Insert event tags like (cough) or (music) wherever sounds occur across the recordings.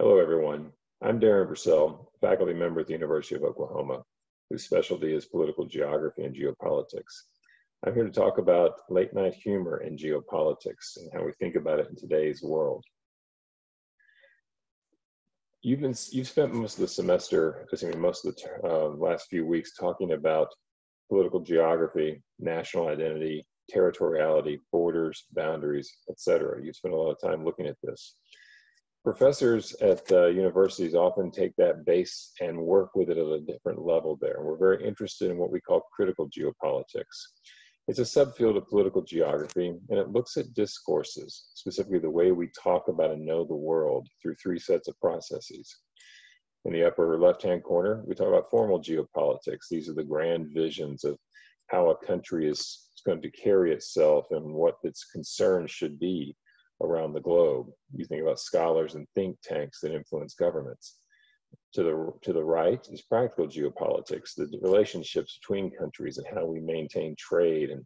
Hello, everyone. I'm Darren Purcell, faculty member at the University of Oklahoma, whose specialty is political geography and geopolitics. I'm here to talk about late night humor in geopolitics and how we think about it in today's world. You've been you've spent most of the semester, I mean most of the uh, last few weeks, talking about political geography, national identity, territoriality, borders, boundaries, etc. You've spent a lot of time looking at this professors at uh, universities often take that base and work with it at a different level there. And we're very interested in what we call critical geopolitics. It's a subfield of political geography, and it looks at discourses, specifically the way we talk about and know the world through three sets of processes. In the upper left-hand corner, we talk about formal geopolitics. These are the grand visions of how a country is going to carry itself and what its concerns should be around the globe. You think about scholars and think tanks that influence governments. To the, to the right is practical geopolitics, the relationships between countries and how we maintain trade and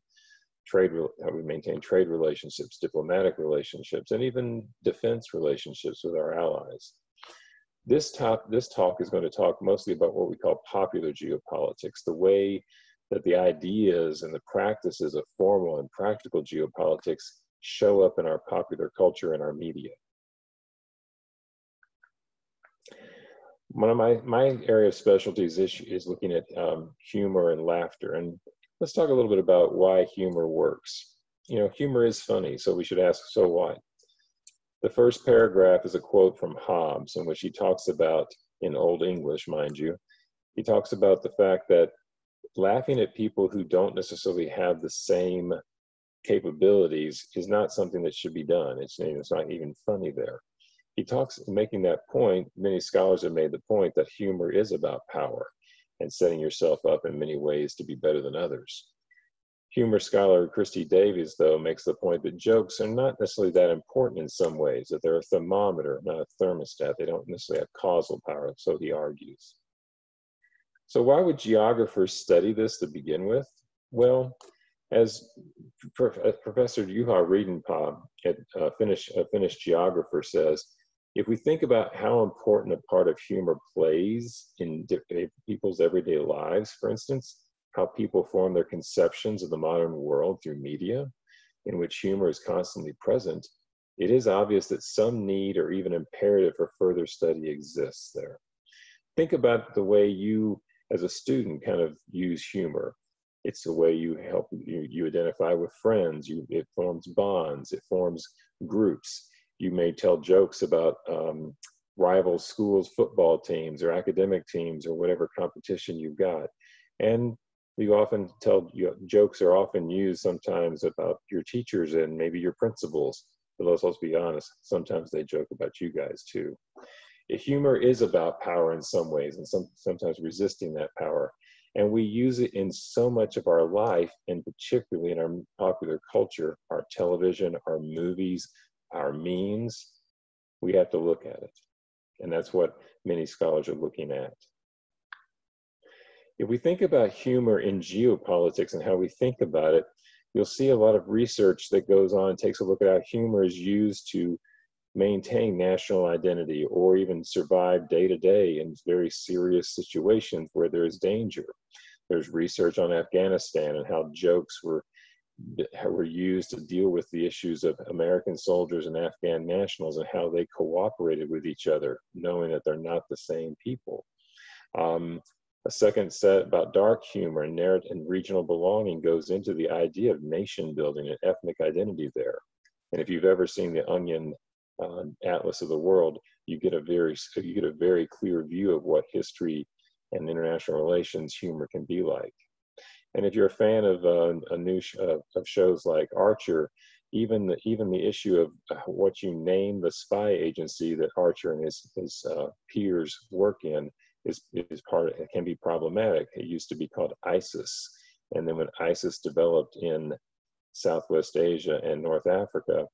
trade, how we maintain trade relationships, diplomatic relationships, and even defense relationships with our allies. This, top, this talk is going to talk mostly about what we call popular geopolitics, the way that the ideas and the practices of formal and practical geopolitics show up in our popular culture and our media. One of my, my area of specialties is, is looking at um, humor and laughter. And let's talk a little bit about why humor works. You know, humor is funny, so we should ask, so why? The first paragraph is a quote from Hobbes in which he talks about, in Old English, mind you, he talks about the fact that laughing at people who don't necessarily have the same capabilities is not something that should be done. It's, it's not even funny there. He talks, making that point, many scholars have made the point that humor is about power and setting yourself up in many ways to be better than others. Humor scholar Christie Davies, though, makes the point that jokes are not necessarily that important in some ways, that they're a thermometer, not a thermostat. They don't necessarily have causal power, so he argues. So why would geographers study this to begin with? Well, as Professor Juha Ridanpää, a uh, Finnish, a Finnish geographer, says, if we think about how important a part of humor plays in people's everyday lives, for instance, how people form their conceptions of the modern world through media, in which humor is constantly present, it is obvious that some need or even imperative for further study exists there. Think about the way you, as a student, kind of use humor it's the way you help you, you identify with friends you it forms bonds it forms groups. You may tell jokes about um, rival schools football teams or academic teams or whatever competition you've got. And you often tell you, jokes are often used sometimes about your teachers and maybe your principals but let's, let's be honest sometimes they joke about you guys too. Humor is about power in some ways and some, sometimes resisting that power and we use it in so much of our life, and particularly in our popular culture, our television, our movies, our memes. We have to look at it. And that's what many scholars are looking at. If we think about humor in geopolitics and how we think about it, you'll see a lot of research that goes on takes a look at how humor is used to maintain national identity or even survive day to day in very serious situations where there is danger. There's research on Afghanistan and how jokes were were used to deal with the issues of American soldiers and Afghan nationals and how they cooperated with each other, knowing that they're not the same people. Um, a second set about dark humor and narrative and regional belonging goes into the idea of nation building and ethnic identity there. And if you've ever seen the Onion uh, atlas of the world, you get a very you get a very clear view of what history and international relations humor can be like. And if you're a fan of uh, a new sh- uh, of shows like Archer, even the even the issue of uh, what you name the spy agency that Archer and his his uh, peers work in is is part it can be problematic. It used to be called ISIS, and then when ISIS developed in Southwest Asia and North Africa,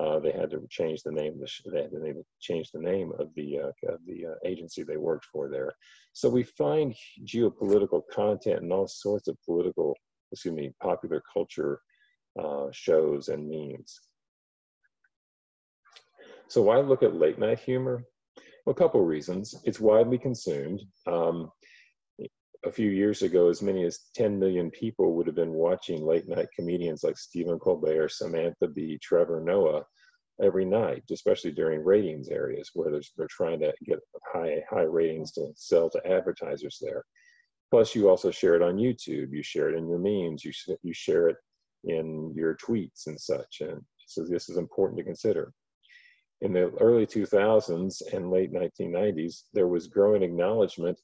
uh, they had to change the name. They had to change the name of the uh, of the uh, agency they worked for there. So we find geopolitical content and all sorts of political, excuse me, popular culture uh, shows and memes. So why look at late night humor? Well, a couple of reasons. It's widely consumed. Um, a few years ago, as many as 10 million people would have been watching late night comedians like Stephen Colbert, Samantha Bee, Trevor Noah every night, especially during ratings areas where they're trying to get high high ratings to sell to advertisers there. Plus, you also share it on YouTube. You share it in your memes. You you share it in your tweets and such. And so this is important to consider. In the early 2000s and late 1990s, there was growing acknowledgement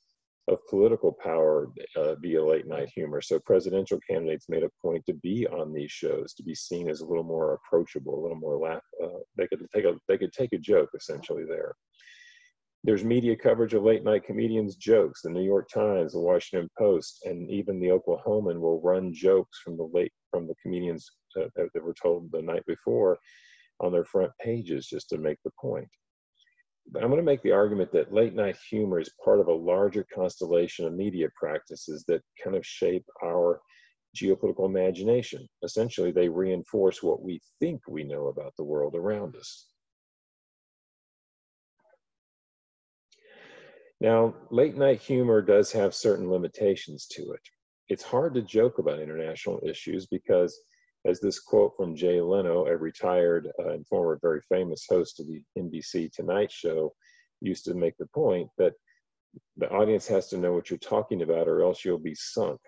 of political power uh, via late night humor. So presidential candidates made a point to be on these shows, to be seen as a little more approachable, a little more laugh. Uh, they could take a they could take a joke essentially there. There's media coverage of late night comedians' jokes. The New York Times, the Washington Post, and even the Oklahoman will run jokes from the late from the comedians that, that were told the night before on their front pages just to make the point. I'm going to make the argument that late night humor is part of a larger constellation of media practices that kind of shape our geopolitical imagination. Essentially, they reinforce what we think we know about the world around us. Now, late night humor does have certain limitations to it. It's hard to joke about international issues because as this quote from Jay Leno, a retired uh, and former very famous host of the NBC Tonight Show, used to make the point that the audience has to know what you're talking about or else you'll be sunk.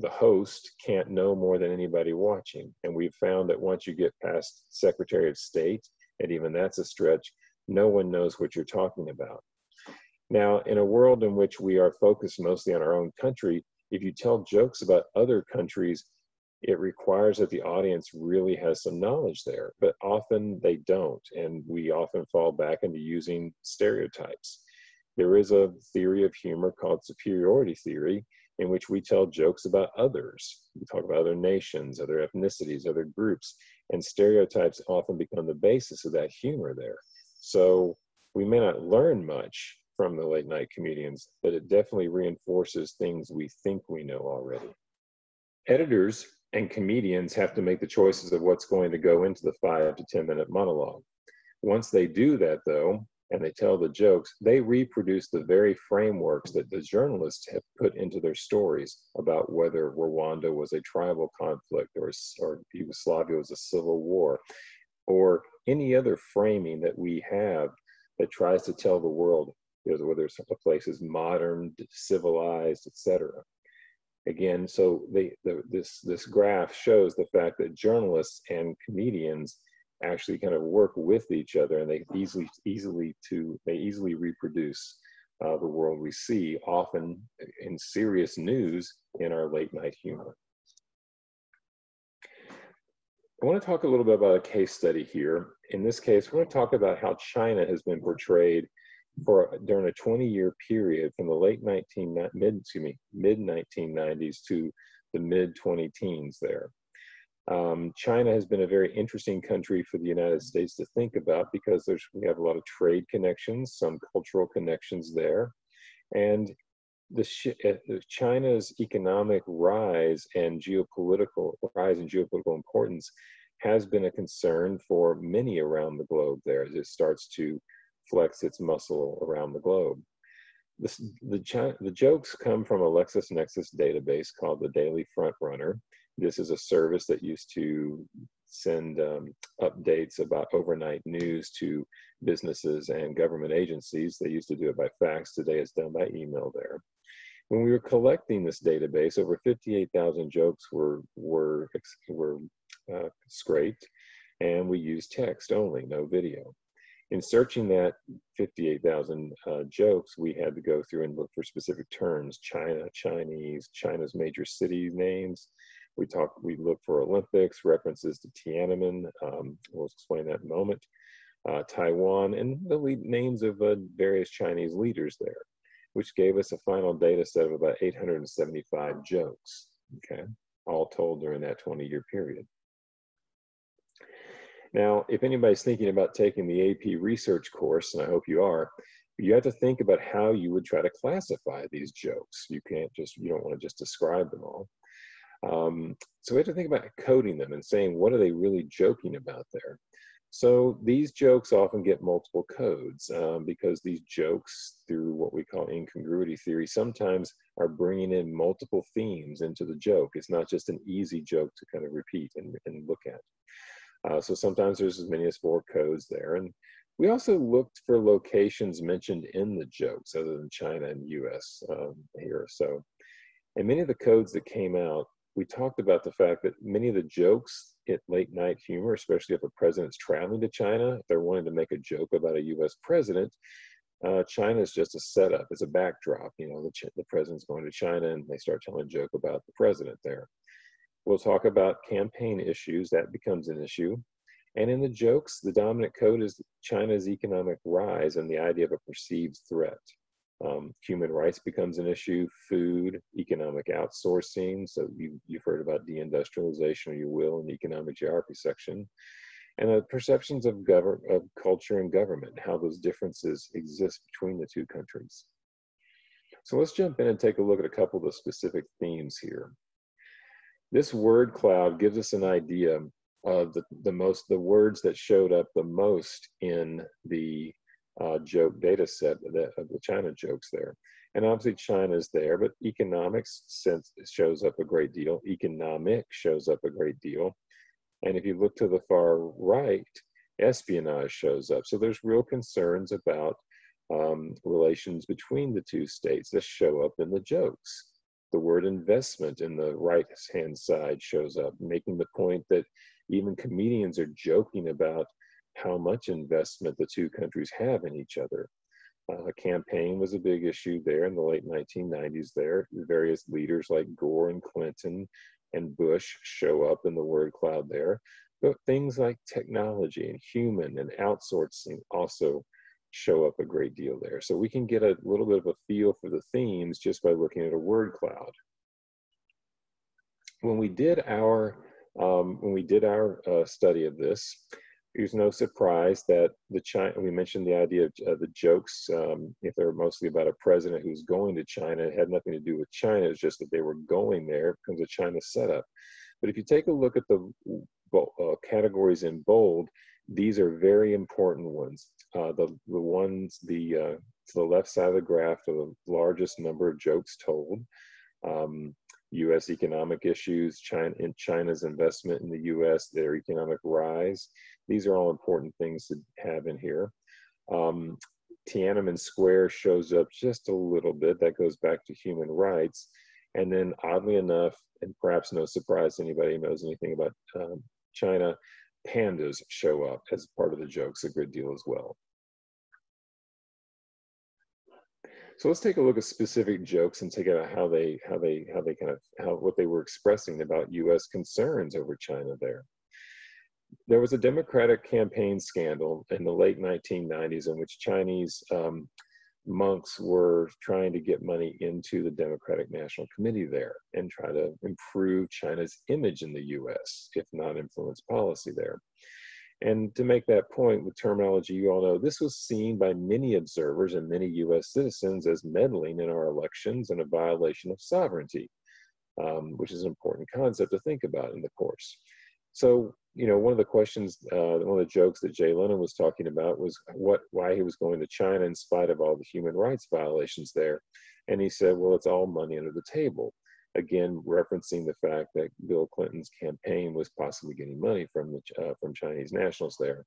The host can't know more than anybody watching. And we've found that once you get past Secretary of State, and even that's a stretch, no one knows what you're talking about. Now, in a world in which we are focused mostly on our own country, if you tell jokes about other countries, it requires that the audience really has some knowledge there, but often they don't. And we often fall back into using stereotypes. There is a theory of humor called superiority theory, in which we tell jokes about others. We talk about other nations, other ethnicities, other groups, and stereotypes often become the basis of that humor there. So we may not learn much from the late night comedians, but it definitely reinforces things we think we know already. Editors and comedians have to make the choices of what's going to go into the five to 10 minute monologue. Once they do that, though, and they tell the jokes, they reproduce the very frameworks that the journalists have put into their stories about whether Rwanda was a tribal conflict or, or Yugoslavia was a civil war, or any other framing that we have that tries to tell the world you know, whether a place is modern, civilized, etc again, so the, this, this graph shows the fact that journalists and comedians actually kind of work with each other and they easily, easily to, they easily reproduce uh, the world we see, often in serious news in our late night humor. I want to talk a little bit about a case study here. In this case, we're going to talk about how China has been portrayed for during a 20 year period from the late 19 mid excuse me mid 1990s to the mid 20 teens there um, China has been a very interesting country for the United States to think about because there's we have a lot of trade connections, some cultural connections there, and the uh, China's economic rise and geopolitical rise and geopolitical importance has been a concern for many around the globe. There, as it starts to flex its muscle around the globe. This, the, the jokes come from a LexisNexis database called the Daily Front Runner. This is a service that used to send um, updates about overnight news to businesses and government agencies. They used to do it by fax. Today it's done by email there. When we were collecting this database, over 58,000 jokes were, were, were uh, scraped, and we used text only, no video in searching that 58,000 uh, jokes, we had to go through and look for specific terms, China, Chinese, China's major city names. We talked, we looked for Olympics, references to Tiananmen. Um, we'll explain that in a moment. Uh, Taiwan, and the names of uh, various Chinese leaders there, which gave us a final data set of about 875 jokes, okay, all told during that 20 year period. Now, if anybody's thinking about taking the AP research course, and I hope you are, you have to think about how you would try to classify these jokes. You can't just, you don't want to just describe them all. Um, so we have to think about coding them and saying, what are they really joking about there? So these jokes often get multiple codes um, because these jokes, through what we call incongruity theory, sometimes are bringing in multiple themes into the joke. It's not just an easy joke to kind of repeat and, and look at. Uh, so sometimes there's as many as four codes there. And we also looked for locations mentioned in the jokes other than China and US um, here. So, and many of the codes that came out we talked about the fact that many of the jokes at late night humor, especially if a president's traveling to China, if they're wanting to make a joke about a US president, uh, China is just a setup, it's a backdrop. You know, the, the president's going to China and they start telling a joke about the president there. We'll talk about campaign issues, that becomes an issue. And in the jokes, the dominant code is China's economic rise and the idea of a perceived threat. Um, human rights becomes an issue, food, economic outsourcing. So you, you've heard about deindustrialization, or you will, in the economic geography section. And the perceptions of, govern, of culture and government, how those differences exist between the two countries. So let's jump in and take a look at a couple of the specific themes here. This word cloud gives us an idea of the, the most the words that showed up the most in the uh, joke data set of the, of the China jokes there. And obviously China's there, but economics sense shows up a great deal. Economic shows up a great deal. And if you look to the far right, espionage shows up. So there's real concerns about um, relations between the two states that show up in the jokes. The word investment in the right hand side shows up, making the point that even comedians are joking about how much investment the two countries have in each other. Uh, campaign was a big issue there in the late 1990s. There, various leaders like Gore and Clinton and Bush show up in the word cloud there. But things like technology and human and outsourcing also show up a great deal there. So we can get a little bit of a feel for the themes just by looking at a word cloud. When we did our um, when we did our uh, study of this, it was no surprise that the China, we mentioned the idea of uh, the jokes, um, if they're mostly about a president who's going to China, it had nothing to do with China, it's just that they were going there because of China's setup. But if you take a look at the uh, categories in bold, these are very important ones. Uh, the, the ones, the, uh, to the left side of the graph are the largest number of jokes told. Um, U.S. economic issues, China, in China's investment in the U.S., their economic rise. These are all important things to have in here. Um, Tiananmen Square shows up just a little bit. That goes back to human rights. And then, oddly enough, and perhaps no surprise to anybody who knows anything about um, China, pandas show up as part of the jokes a good deal as well. So let's take a look at specific jokes and take out how they how they how they kind of how what they were expressing about U.S. concerns over China there. There was a Democratic campaign scandal in the late 1990s in which Chinese um, monks were trying to get money into the Democratic National Committee there and try to improve China's image in the US, if not influence policy there. And to make that point with terminology you all know, this was seen by many observers and many US citizens as meddling in our elections and a violation of sovereignty, um, which is an important concept to think about in the course. So, you know, one of the questions, uh, one of the jokes that Jay Leno was talking about was what, why he was going to China in spite of all the human rights violations there. And he said, well, it's all money under the table again referencing the fact that Bill Clinton's campaign was possibly getting money from the uh, from Chinese nationals there.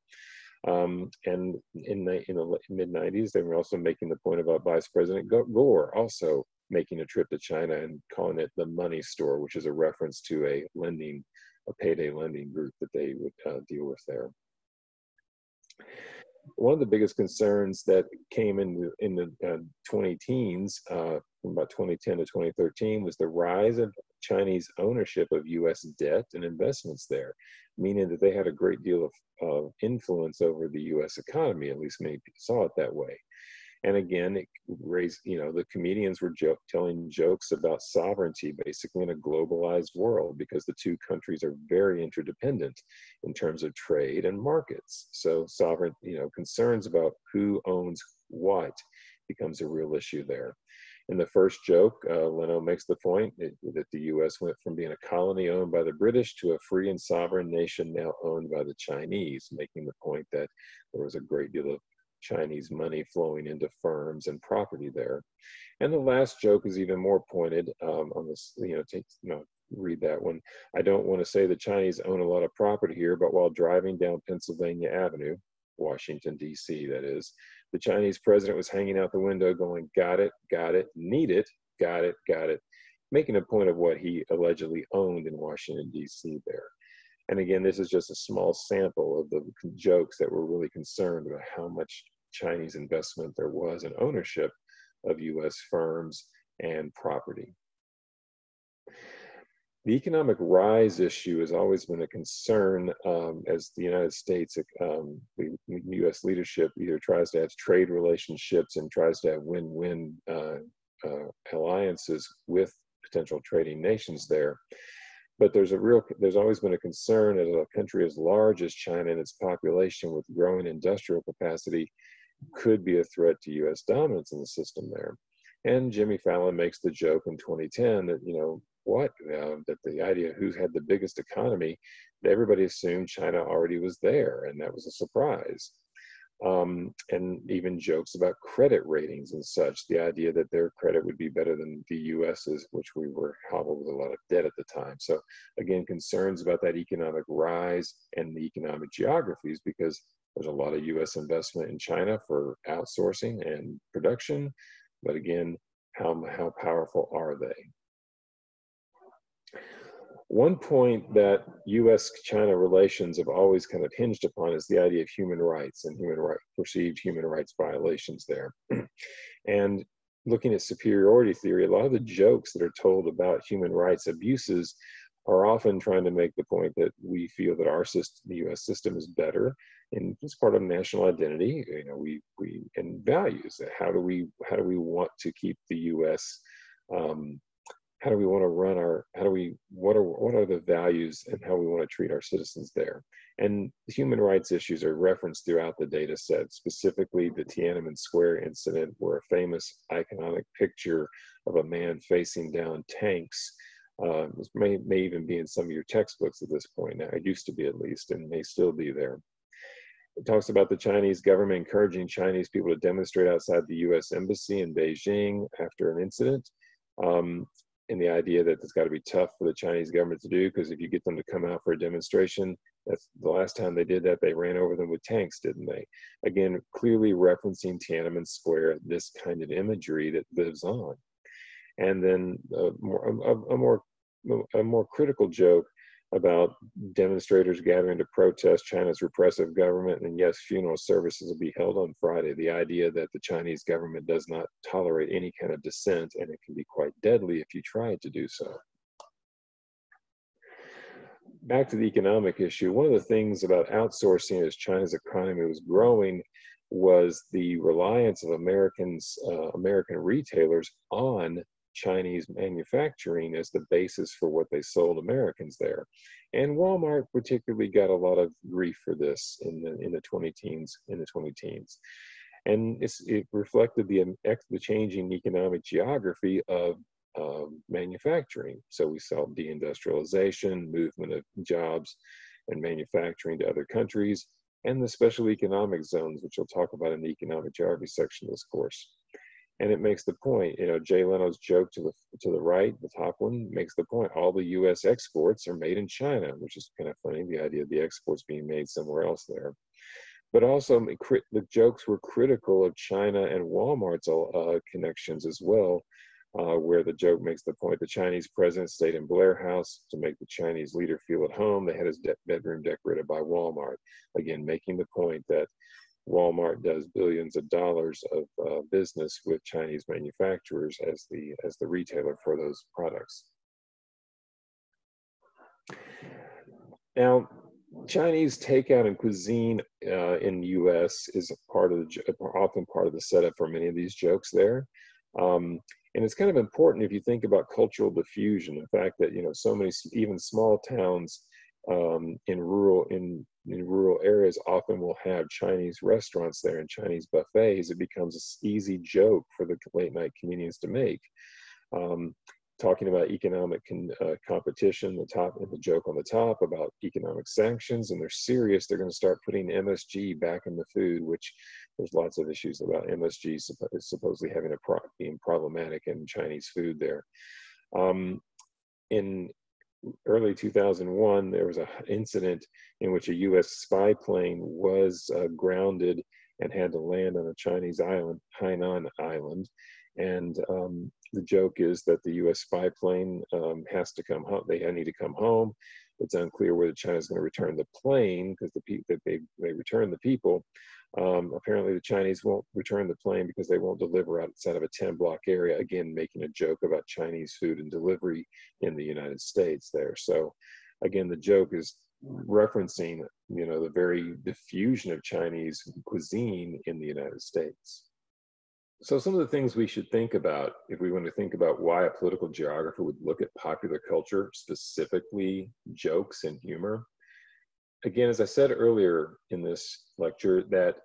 Um, and in the, in the mid 90s, they were also making the point about Vice President Gore also making a trip to China and calling it the money store, which is a reference to a lending, a payday lending group that they would uh, deal with there. One of the biggest concerns that came in the, in the uh, 20 teens uh, from about 2010 to 2013 was the rise of Chinese ownership of US debt and investments there, meaning that they had a great deal of, of influence over the US economy, at least many saw it that way. And again, it raised, you know, the comedians were joke, telling jokes about sovereignty basically in a globalized world because the two countries are very interdependent in terms of trade and markets. So sovereign, you know, concerns about who owns what becomes a real issue there. In the first joke, uh, Leno makes the point that the US went from being a colony owned by the British to a free and sovereign nation now owned by the Chinese, making the point that there was a great deal of Chinese money flowing into firms and property there. And the last joke is even more pointed um, on this, you know, take, you know, read that one. I don't want to say the Chinese own a lot of property here, but while driving down Pennsylvania Avenue, Washington, D.C., that is, the Chinese president was hanging out the window going, Got it, got it, need it, got it, got it, making a point of what he allegedly owned in Washington, D.C. there. And again, this is just a small sample of the jokes that were really concerned about how much Chinese investment there was in ownership of US firms and property. The economic rise issue has always been a concern um, as the United States, um, the US leadership either tries to have trade relationships and tries to have win win uh, uh, alliances with potential trading nations there. But there's a real, there's always been a concern as a country as large as China and its population with growing industrial capacity could be a threat to US dominance in the system there. And Jimmy Fallon makes the joke in 2010 that, you know, what? Uh, that the idea who had the biggest economy, everybody assumed China already was there, and that was a surprise. Um, and even jokes about credit ratings and such, the idea that their credit would be better than the US's, which we were hobbled with a lot of debt at the time. So, again, concerns about that economic rise and the economic geographies because there's a lot of US investment in China for outsourcing and production. But again, how, how powerful are they? One point that US China relations have always kind of hinged upon is the idea of human rights and human right, perceived human rights violations there. (clears throat) and looking at superiority theory, a lot of the jokes that are told about human rights abuses are often trying to make the point that we feel that our system, the U.S. system, is better, and it's part of national identity. You know, we we and values. How do we how do we want to keep the U.S. Um, how do we want to run our how do we what are what are the values and how we want to treat our citizens there and human rights issues are referenced throughout the data set specifically the tiananmen square incident where a famous iconic picture of a man facing down tanks uh, may, may even be in some of your textbooks at this point now it used to be at least and may still be there it talks about the Chinese government encouraging Chinese people to demonstrate outside the U.S. embassy in Beijing after an incident. Um, and the idea that it's got to be tough for the Chinese government to do because if you get them to come out for a demonstration, that's the last time they did that, they ran over them with tanks, didn't they? Again, clearly referencing Tiananmen Square, this kind of imagery that lives on. And then uh, a more, a, a more, a more critical joke about demonstrators gathering to protest China's repressive government. And yes, funeral services will be held on Friday. The idea that the Chinese government does not tolerate any kind of dissent and it can be quite deadly if you try to do so. Back to the economic issue, one of the things about outsourcing as China's economy was growing was the reliance of Americans, uh, American retailers on Chinese manufacturing as the basis for what they sold Americans there. And Walmart particularly got a lot of grief for this in the in the 20 teens in the 20 teens. And it reflected the, the changing economic geography of um, manufacturing. So we saw deindustrialization, movement of jobs and manufacturing to other countries, and the special economic zones, which we'll talk about in the economic geography section of this course and it makes the point. You know, Jay Leno's joke to the to the right, the top one, makes the point. All the U.S. exports are made in China, which is kind of funny. The idea of the exports being made somewhere else there, but also the jokes were critical of China and Walmart's uh, connections as well. Uh, where the joke makes the point the Chinese president stayed in Blair House to make the Chinese leader feel at home. They had his de- bedroom decorated by Walmart. Again, making the point that Walmart does billions of dollars of uh, business with Chinese manufacturers as the as the retailer for those products. Now, Chinese takeout and cuisine uh, in the U.S. is part of the often part of the setup for many of these jokes there, um, and it's kind of important if you think about cultural diffusion. The fact that you know so many even small towns um, in rural in in rural areas often will have Chinese restaurants there and Chinese buffets. It becomes an easy joke for the late night comedians to make. Um, talking about economic con, uh, competition, the top and the joke on the top about economic sanctions, and they're serious. They're going to start putting MSG back in the food, which there's lots of issues about MSG supposedly having a pro- being problematic in Chinese food there. Um, in early 2001, there was an incident in which a U.S. spy plane was uh, grounded and had to land on a Chinese island, Hainan Island. And um, the joke is that the U.S. spy plane um, has to come home. They need to come home. It's unclear whether China is going to return the plane because the pe- they they return the people. Um, apparently, the Chinese won't return the plane because they won't deliver outside of a 10 block area. Again, making a joke about Chinese food and delivery in the United States there. So, again, the joke is referencing, you know, the very diffusion of Chinese cuisine in the United States. So, some of the things we should think about if we want to think about why a political geographer would look at popular culture, specifically jokes and humor, again, as I said earlier in this lecture, that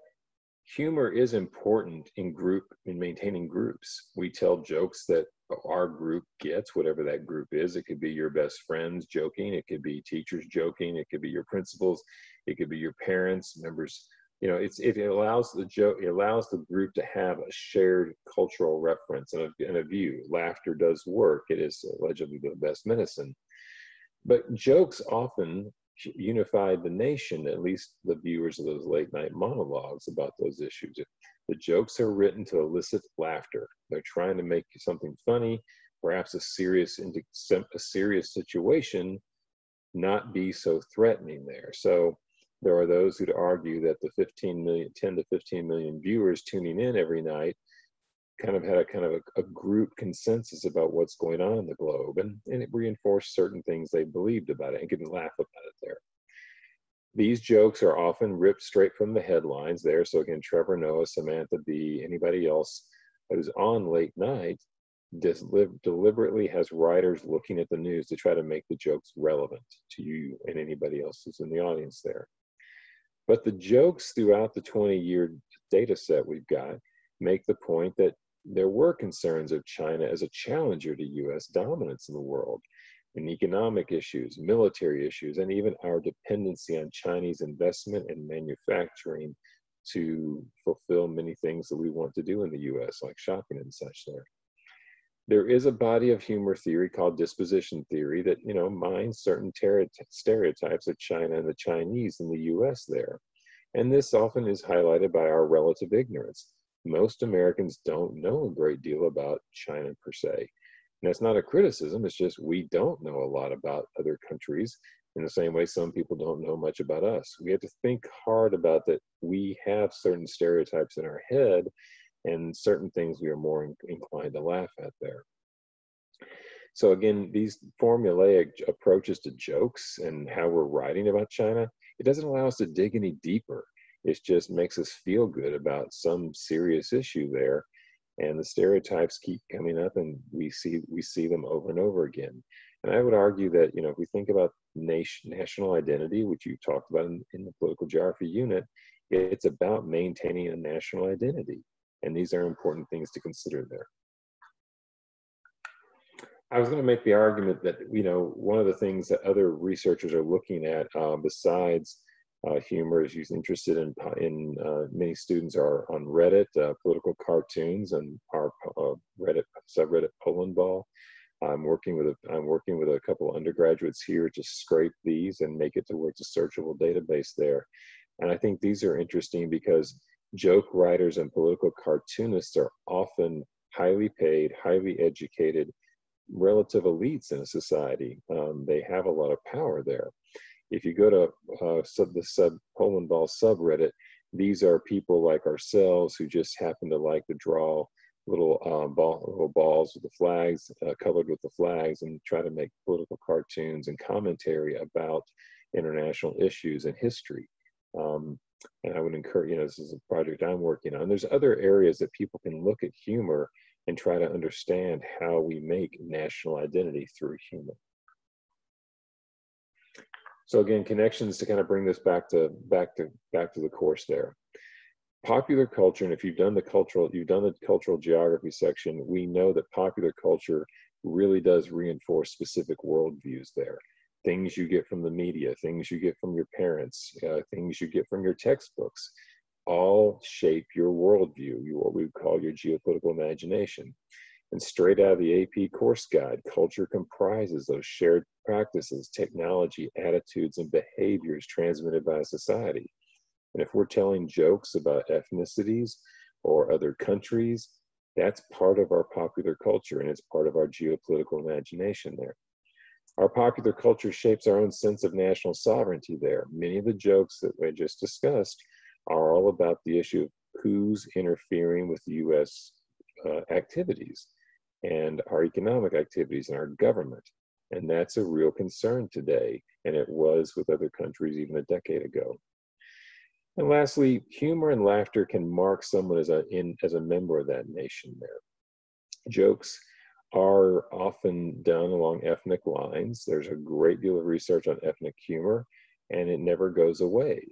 humor is important in group in maintaining groups. We tell jokes that our group gets, whatever that group is. It could be your best friends joking, it could be teachers joking, it could be your principals, it could be your parents, members. You know, it's it allows the joke it allows the group to have a shared cultural reference and a, and a view. Laughter does work. It is allegedly the best medicine. But jokes often unified the nation, at least the viewers of those late night monologues about those issues. The jokes are written to elicit laughter. They're trying to make something funny, perhaps a serious, a serious situation, not be so threatening there. So there are those who'd argue that the 15 million, 10 to 15 million viewers tuning in every night kind of had a kind of a, a, group consensus about what's going on in the globe and, and it reinforced certain things they believed about it and could laugh about it there. These jokes are often ripped straight from the headlines there. So again, Trevor Noah, Samantha Bee, anybody else who's on late night deliberately has writers looking at the news to try to make the jokes relevant to you and anybody else who's in the audience there. But the jokes throughout the 20 year data set we've got make the point that there were concerns of China as a challenger to US dominance in the world in economic issues, military issues, and even our dependency on Chinese investment and manufacturing to fulfill many things that we want to do in the US, like shopping and such there. There is a body of humor theory called disposition theory that, you know, mines certain stereotypes of China and the Chinese in the US there. And this often is highlighted by our relative ignorance most Americans don't know a great deal about China per se. And that's not a criticism, it's just we don't know a lot about other countries in the same way some people don't know much about us. We have to think hard about that we have certain stereotypes in our head and certain things we are more in, inclined to laugh at there. So again, these formulaic approaches to jokes and how we're writing about China, it doesn't allow us to dig any deeper it just makes us feel good about some serious issue there. And the stereotypes keep coming up and we see we see them over and over again. And i would argue that you know if we think about nation national identity which you talked about in, in the political geography unit it's about maintaining a national identity. And these are important things to consider there. I was going to make the argument that you know one of the things that other researchers are looking at uh, besides uh, humor is interested in in uh, many students are on Reddit uh, political cartoons and our uh, Reddit subreddit Poland Ball. I'm working with a I'm working with a couple undergraduates here to scrape these and make it to where it's a searchable database there, and I think these are interesting because joke writers and political cartoonists are often highly paid, highly educated, relative elites in a society. Um, they have a lot of power there if you go to uh, sub, the sub Poland Ball subreddit, these are people like ourselves who just happen to like to draw little um, ball, little balls with the flags, uh, colored with the flags, and try to make political cartoons and commentary about international issues and history. Um, and I would encourage, you know, this is a project I'm working on. There's other areas that people can look at humor and try to understand how we make national identity through humor. So again, connections to kind of bring this back to back to back to the course there. Popular culture, and if you've done the cultural, you've done the cultural geography section, we know that popular culture really does reinforce specific worldviews there. Things you get from the media, things you get from your parents, uh, things you get from your textbooks, all shape your worldview, you what we call your geopolitical imagination. And straight out of the AP course guide, culture comprises those shared practices, technology, attitudes, and behaviors transmitted by society. And if we're telling jokes about ethnicities or other countries, that's part of our popular culture and it's part of our geopolitical imagination there. Our popular culture shapes our own sense of national sovereignty there. Many of the jokes that we just discussed are all about the issue of who's interfering with the US uh, activities and our economic activities and our government. And that's a real concern today, and it was with other countries even a decade ago. And lastly, humor and laughter can mark someone as a, in, as a member of that nation there. Jokes are often done along ethnic lines. There's a great deal of research on ethnic humor, and it never goes away.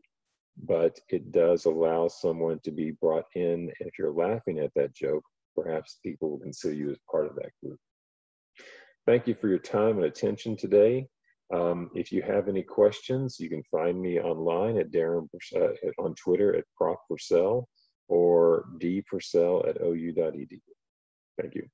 But it does allow someone to be brought in. If you're laughing at that joke, perhaps people will consider you as part of that group. Thank you for your time and attention today. Um, if you have any questions, you can find me online at Darren uh, on Twitter at Prof Purcell or D Purcell at ou.edu. Thank you.